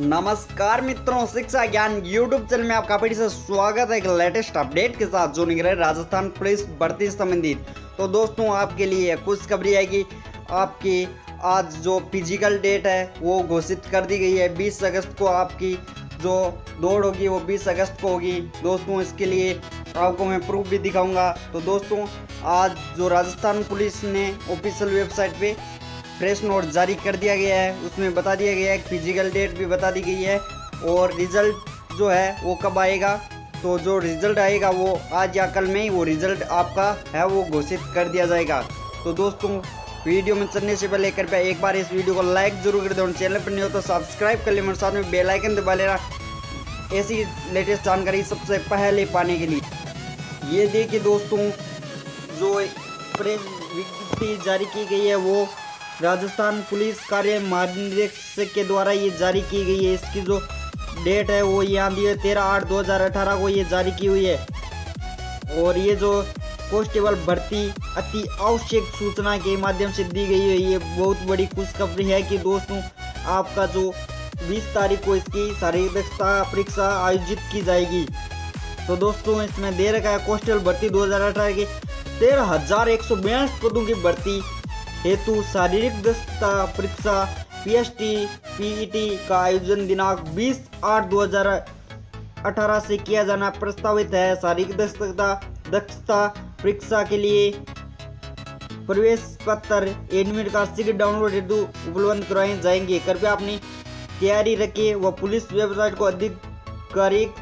नमस्कार मित्रों, शिक्षा ज्ञान यूट्यूब चैनल में आपका फिर से स्वागत है एक लेटेस्ट अपडेट के साथ, जो निकल राजस्थान पुलिस भर्ती संबंधित। तो दोस्तों, आपके लिए कुछ खबरी कि आपकी आज जो फ़िज़िकल डेट है, वो घोषित कर दी गई है। 20 अगस्त को आपकी जो दौड़ होगी, वो 20 अगस्त को होगी। दोस्तों, इसके लिए आपको मैं प्रूफ भी दिखाऊँगा। तो दोस्तों, आज जो राजस्थान पुलिस ने ऑफिशियल वेबसाइट पे प्रेस नोट जारी कर दिया गया है। उसमें बता दिया गया है फ़िज़िकल डेट भी बता दी गई है और रिज़ल्ट जो है वो कब आएगा? तो जो रिज़ल्ट आएगा वो आज या कल में ही वो रिज़ल्ट आपका है वो घोषित कर दिया जाएगा। तो दोस्तों, वीडियो में चलने से पहले कृपया एक बार इस वीडियो को लाइक ज़रूर कर दो चैनल पर नहीं हो तो सब्सक्राइब कर ले मेरे साथ में बेल आइकन दबा लेना। ऐसी लेटेस्ट जानकारी सबसे पहले पाने के लिए। ये देखिए दोस्तों, जो प्रेस विज्ञप्ति जारी की गई है वो राजस्थान पुलिस कार्य महानिरीक्षक के द्वारा ये जारी की गई है। इसकी जो डेट है, वो यहाँ दी है, तेरह आठ दो हज़ार अठारह को ये जारी की हुई है। और ये जो कॉन्स्टेबल भर्ती अति आवश्यक सूचना के माध्यम से दी गई है, ये बहुत बड़ी खुशखबरी है कि दोस्तों, आपका जो 20 तारीख को इसकी शारीरिक दक्षता परीक्षा आयोजित की जाएगी। तो दोस्तों, इसमें दे रखा है कॉन्स्टेबल भर्ती 2018 की तेरह हज़ार एक सौ बयालीस पदों की भर्ती। हेतु शारीरिक दक्षता परीक्षा पीएसटी पीईटी का आयोजन दिनांक 20 आठ 2018 से किया जाना प्रस्तावित है। शारीरिक दक्षता दक्षता परीक्षा के लिए प्रवेश पत्र एडमिट कार्ड शीघ्र डाउनलोड हेतु उपलब्ध करवाए जाएँगे। कृपया अपनी तैयारी रखिए व पुलिस वेबसाइट को अधिकारिक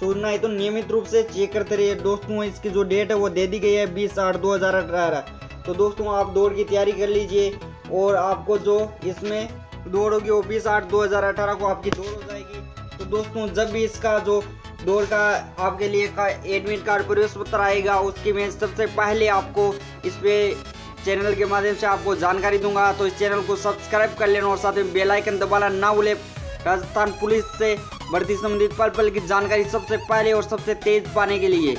सूचना है तो नियमित रूप से चेक करते रहिए। दोस्तों, इसकी जो डेट है वो दे दी गई है बीस आठ दो हज़ार अठारह। तो दोस्तों, आप दौड़ की तैयारी कर लीजिए और आपको जो इसमें दौड़ वो बीस आठ दो को आपकी दौड़ हो जाएगी। तो दोस्तों, जब भी इसका जो दौड़ का आपके लिए का एडमिट कार्ड प्रवेश पत्र आएगा, उसकी मैं सबसे पहले आपको इस पे चैनल के माध्यम से आपको जानकारी दूँगा। तो इस चैनल को सब्सक्राइब कर लेना और साथ में बेल आइकन दबाना ना भूले। राजस्थान पुलिस से भर्ती संबंधित पल पल की जानकारी सबसे पहले और सबसे तेज पाने के लिए।